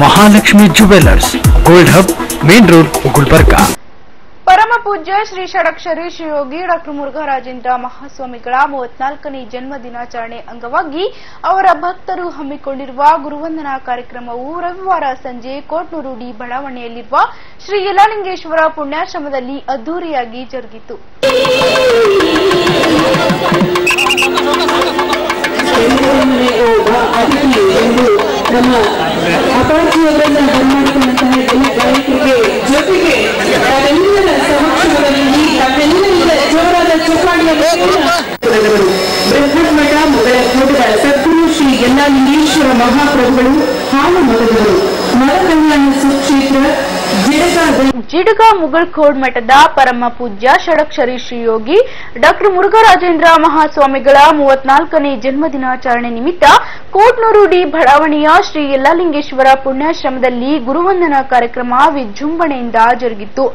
Mahalakshmi jewellers gold hub main road Gulbarga ಪರಮ ಪೂಜ್ಯ ಶ್ರೀ ಷಡಕ್ಷರಿ ಶ್ರೀ ಯೋಗಿ ಡಾಕ್ಟರ್ ಮುರುಘರಾಜೇಂದ್ರ ಮಹಾಸ್ವಾಮಿಗಳ ಮೂವತ್ನಾಲ್ಕನೇ ಜನ್ಮ ದಿನಾಚರಣೆ ಅಂಗವಾಗಿ ಅವರ ಭಕ್ತರು ಹಮ್ಮಿಕೊಂಡಿರುವ ಗುರುವಂದನಾ ಕಾರ್ಯಕ್ರಮವು ರವಿವಾರ ಸಂಜೆ ಕೋಟ್ನೂರು ಡಿ ಬಡಾವಣೆಯಲ್ಲಿರುವ ಶ್ರೀ ಯಲಾಲಿಂಗೇಶ್ವರ ಪುಣ್ಯಾಶ್ರಮದಲ್ಲಿ ಅದ್ದೂರಿಯಾಗಿ ಜರುಗಿತು. ನಮ್ಮ ಅಪಾರ್ಜಿಯವರನ್ನ ಬರಮಾಡಿಕೊಂಡಂತಹ ಎಲ್ಲ ಗಾಯಕರಿಗೆ ಜೊತೆಗೆ ತಾವೆಲ್ಲರ ಸಮಕ್ಷಮದಲ್ಲಿ ತಾವೆಲ್ಲರಿಂದ ಜೋರಾದ ಚಪ್ಪಾಳಿಯ ಬೃಹತ್ ಮಠ ಮೊದಲ ಕೋಟದ ಸದ್ಗುರು ಶ್ರೀ ಯಲ್ಲಾಲಿಂಗೇಶ್ವರ ಮಹಾಪ್ರಭುಗಳು ಹಾಲು ಮತಗಳು ಮರಕಲ್ಯಾಣ ಸುಕ್ಷೇತ್ರ ಜಿಡಗಾದ ಜಿಡಗ ಮುಗಳ್ಖೋಡ್ ಮಠದ ಪರಮ ಪೂಜ್ಯ ಷಡಕ್ಷರಿ ಶ್ರೀಯೋಗಿ ಡಾಕ್ಟರ್ ಮುರುಘರಾಜೇಂದ್ರ ಮಹಾಸ್ವಾಮಿಗಳ ಮೂವತ್ನಾಲ್ಕನೇ ಜನ್ಮ ದಿನಾಚರಣೆ ನಿಮಿತ್ತ ಕೋಟ್ನೂರು ಡಿ ಬಡಾವಣೆಯ ಶ್ರೀ ಯಲ್ಲಾಲಿಂಗೇಶ್ವರ ಪುಣ್ಯಾಶ್ರಮದಲ್ಲಿ ಗುರುವಂದನಾ ಕಾರ್ಯಕ್ರಮ ವಿಜೃಂಭಣೆಯಿಂದ ಜರುಗಿತು.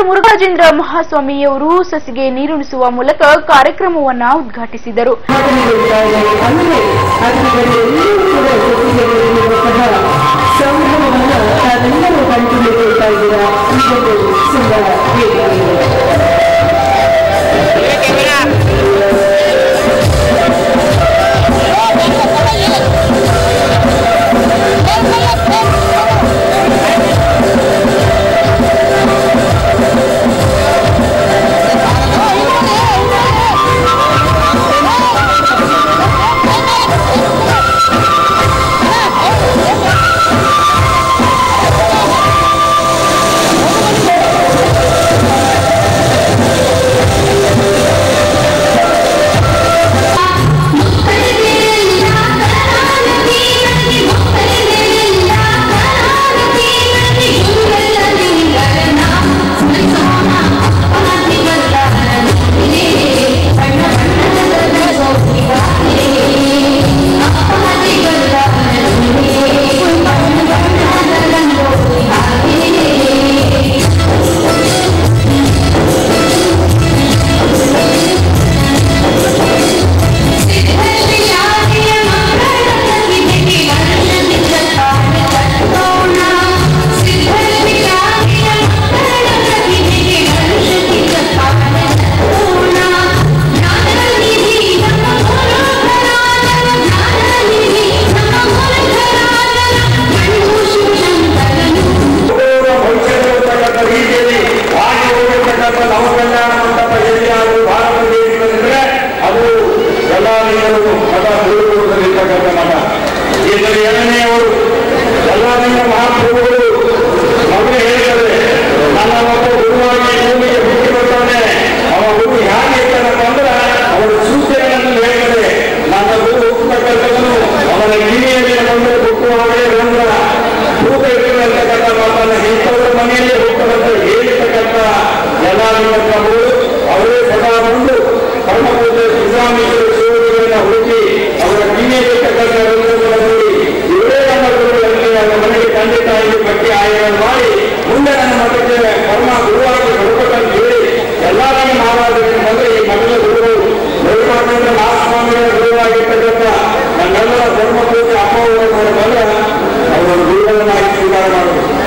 ಡಾಕ್ಟರ್ ಮುರುಘರಾಜೇಂದ್ರ ಮಹಾಸ್ವಾಮಿಯವರು ಸಸಿಗೆ ನೀರುಣಿಸುವ ಮೂಲಕ ಕಾರ್ಯಕ್ರಮವನ್ನ ಉದ್ಘಾಟಿಸಿದರು.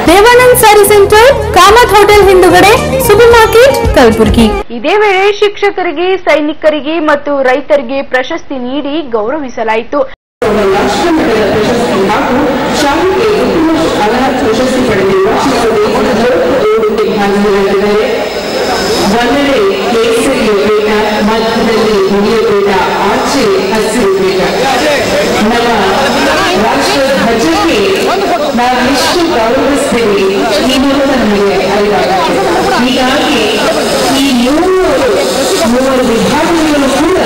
ದೇವಾನಂದ್ ಸ್ಯಾರಿ ಸೆಂಟರ್ ಕಾಮತ್ ಹೋಟೆಲ್ ಹಿಂದುಗಡೆ ಸೂಪರ್ ಮಾರ್ಕೆಟ್ ಕಲಬುರಗಿ. ಇದೇ ವೇಳೆ ಶಿಕ್ಷಕರಿಗೆ ಸೈನಿಕರಿಗೆ ಮತ್ತು ರೈತರಿಗೆ ಪ್ರಶಸ್ತಿ ನೀಡಿ ಗೌರವಿಸಲಾಯಿತು. ನಾವು ಎಷ್ಟು ಗೌರವಿಸ್ತೀವಿ ನೀನು ನಮಗೆ ಅರಿವಾಗುತ್ತೆ. ಹೀಗಾಗಿ ಈ ಮೂರು ಮೂವರು ವಿಭಾಗಗಳು ಕೂಡ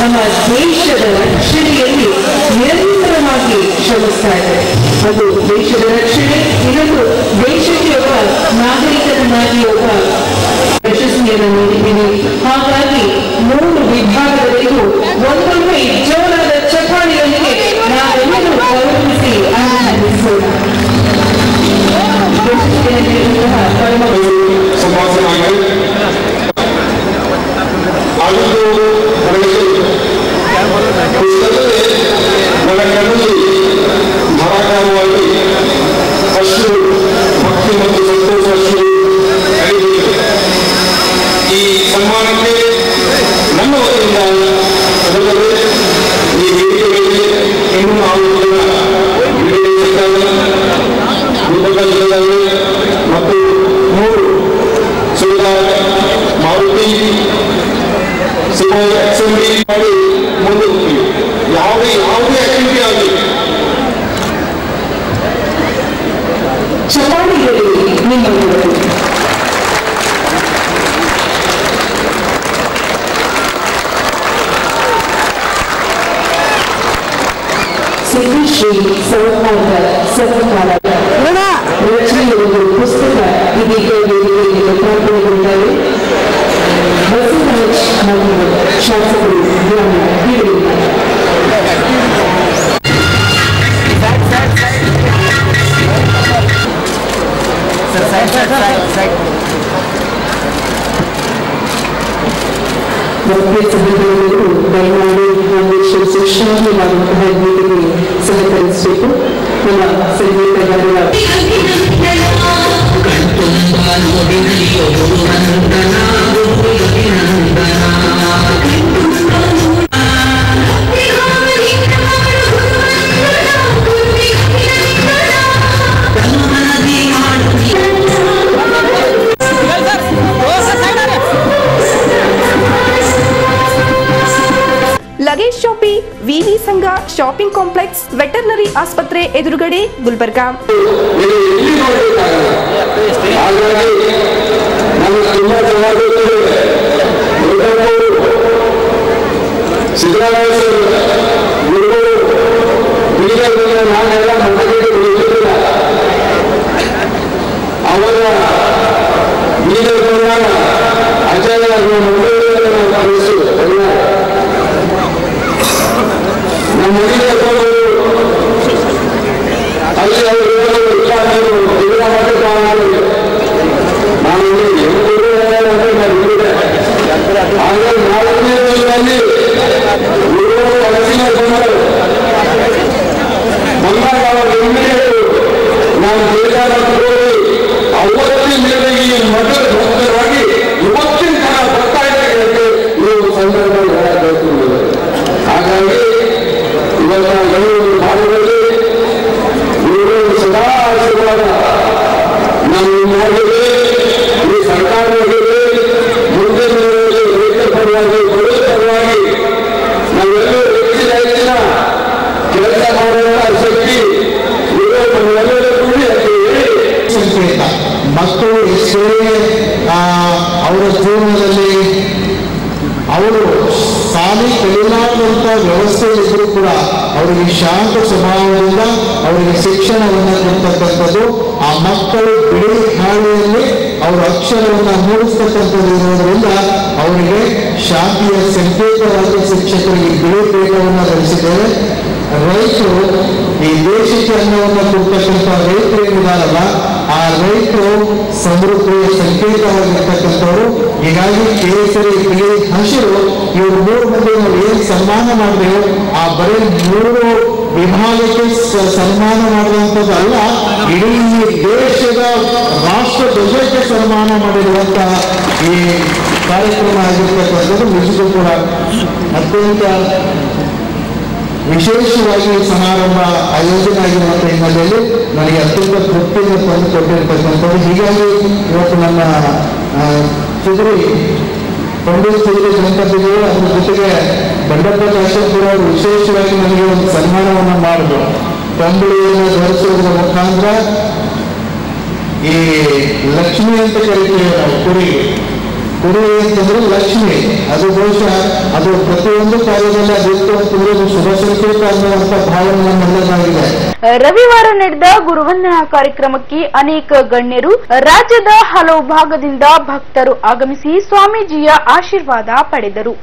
ನಮ್ಮ ದೇಶದ ರಕ್ಷಣೆಯಲ್ಲಿ ನಿರಂತರವಾಗಿ ಶ್ರಮಿಸ್ತಾ ಇದ್ದಾರೆ ಅದು ದೇಶದ ರಕ್ಷಣೆ, ಇನ್ನೊಂದು ದೇಶಕ್ಕೆ ಒಬ್ಬ ನಾಗರಿಕರನ್ನಾಗಿ ಒಬ್ಬ ಯಶಸ್ವಿಯನ್ನು ನೀಡಿದ್ದೀನಿ. ಹಾಗಾಗಿ ಮೂರು ವಿಭಾಗಗಳಿಗೂ ಒಂದೊಮ್ಮೆ ಜೋರದ ಚಪಾಣಿಯೊಂದಿಗೆ ನಾವೆಲ್ಲರೂ ಗೌರವಿಸಿ ಆ మన రుచి పుస్తక ఇది ప్రయత్నకుంటాయి బస్సు మరియు శాసకుడు దయచేసి శిక్షణ మరియు celebrate dengan sedih terhadap Bukan complex veterinary ಆಸ್ಪತ್ರೆ ಎದುರುಗಡೆ ಗುಲ್ಬರ್ಗಾ ಇದು ಹಾಗಾಗಿ ನಾಲ್ಕನೇ ದಿನದಲ್ಲಿ ಗುರುಗಳು ಅರಸಿನ ಬಂದರು ಬಂದಾಗ ನಾವು ಇಮ್ಮಿಡಿಯೇಟ್ ನಾನು ಬೇಜಾರ ಹೋಗಿ ಅವತ್ತಿನ ಮೇಲೆ ಈ ಮೊದಲ ಭಕ್ತರಾಗಿ ಇವತ್ತಿನ ತನ ಬರ್ತಾ ಇದ್ದಾರೆ ಈ ಸಂದರ್ಭದಲ್ಲಿ ಹೇಳಬೇಕು ಹಾಗಾಗಿ ಇವತ್ತು ಭಾಗದಲ್ಲಿ ಗುರುಗಳು ಸದಾ ಆಶೀರ್ವಾದ ನಾವು ಮಾಡಿದೆ ಈ ಸರ್ಕಾರವಾಗಿದೆ ಮುಂದೆ ರೈತರ ಪರವಾಗಿ ಬಡವರ ಪರವಾಗಿ ನಾವೆಲ್ಲರೂ ಹೆಚ್ಚಿನ ಹೆಚ್ಚಿನ ಕೆಲಸ ಮಾಡುವ ಶಕ್ತಿ ಇರೋ ನಮ್ಮೆಲ್ಲರೂ ಕೂಡಿ ಅದು ಹೇಳಿ ಸಂಕೇತ ಮಕ್ಕಳು ಎಷ್ಟೇ ಆ, ಅವರ ಜೀವನದಲ್ಲಿ ಅವರು ಸಾಲಿ ಕಲಿಲಾರದಂತ ವ್ಯವಸ್ಥೆ ಇದ್ರೂ ಕೂಡ ಅವರಿಗೆ ಶಾಂತ ಸ್ವಭಾವದಿಂದ ಅವರಿಗೆ ಶಿಕ್ಷಣವನ್ನು ಕೊಡ್ತಕ್ಕಂಥದ್ದು, ಆ ಮಕ್ಕಳು ಬಿಳಿ ಹಾಳೆಯಲ್ಲಿ ಅವರ ಅಕ್ಷರವನ್ನು ಮೂಡಿಸ್ತಕ್ಕಂಥದ್ದು ಇರೋದ್ರಿಂದ ಅವರಿಗೆ ಶಾಂತಿಯ ಸಂಕೇತವಾಗಿ ಶಿಕ್ಷಕರಿಗೆ ಬಿಳಿ ಪೀಠವನ್ನು ಧರಿಸಿದ್ದೇವೆ. ರೈತರು ಈ ದೇಶಕ್ಕೆ ಅನ್ನವನ್ನು ಕೊಡ್ತಕ್ಕಂಥ ರೈತರು ಏನಿದಾರಲ್ಲ, ಆ ರೈತರು ಸಮೃದ್ಧಿಯ ಸಂಕೇತವಾಗಿರ್ತಕ್ಕಂಥವ್ರು. ಹೀಗಾಗಿ ಕೇಸರಿ, ಬಿಳಿ ಹಸಿರು ಇವರು ಮೂರು ಮಂದಿ ನಾವು ಏನ್ ಸನ್ಮಾನ ಮಾಡಿದೆವು ಆ ಬರೀ ಮೂರು ವಿಭಾಗಕ್ಕೆ ಸನ್ಮಾನ ಮಾಡುವಂಥದ್ದು ಅಲ್ಲ, ಇಡೀ ದೇಶದ ರಾಷ್ಟ್ರ ಧ್ವಜಕ್ಕೆ ಸನ್ಮಾನ ಮಾಡಿರುವಂತಹ ಈ ಕಾರ್ಯಕ್ರಮ ಆಗಿರ್ತಕ್ಕಂಥದ್ದು ನಿಜಕ್ಕೂ ಕೂಡ ಅತ್ಯಂತ ವಿಶೇಷವಾಗಿ ಸಮಾರಂಭ ಆಯೋಜನೆ ಆಗಿರುವಂಥ ಹಿನ್ನೆಲೆಯಲ್ಲಿ ನನಗೆ ಅತ್ಯಂತ ತೃಪ್ತಿಯನ್ನು ತಂದು ಕೊಟ್ಟಿರ್ತಕ್ಕಂಥದ್ದು. ಹೀಗಾಗಿ ಇವತ್ತು ನಮ್ಮ ಚಿಗುರಿ ಪಂಡಿತ್ ಚಿಗುರಿ ದಂಪತಿಗಳು ಅದ್ರ ಜೊತೆಗೆ ಬಂಡಪ್ಪ ಕಾಶಂಪುರ ಅವರು ವಿಶೇಷವಾಗಿ ನನಗೆ ಒಂದು ಸನ್ಮಾನವನ್ನು ಮಾಡಿದ್ರು. ಕಂಬಳಿಯನ್ನು ಧರಿಸುವುದರ ಮುಖಾಂತರ ಈ ಲಕ್ಷ್ಮಿ ಅಂತ ಕರಿತೀವಿ ನಾವು ಕುರಿ ಅಂತಂದ್ರೆ ಲಕ್ಷ್ಮಿ, ಅದು ಬಹುಶಃ ಅದು ಪ್ರತಿಯೊಂದು ಕಾರ್ಯದಲ್ಲಿ ಅದಿತ್ತು ಅಂತಂದ್ರೆ ಶುಭ ಸಂಕೇತ ಅನ್ನುವಂತ ಭಾವನೆ ನಮ್ಮೆಲ್ಲದಾಗಿದೆ ರವಿವಾರ ನಡೆದ ಗುರುವಂದನಾ ಕಾರ್ಯಕ್ರಮಕ್ಕೆ ಅನೇಕ ಗಣ್ಯರು, ರಾಜ್ಯದ ಹಲವು ಭಾಗದಿಂದ ಭಕ್ತರು ಆಗಮಿಸಿ ಸ್ವಾಮೀಜಿಯ ಆಶೀರ್ವಾದ ಪಡೆದರು.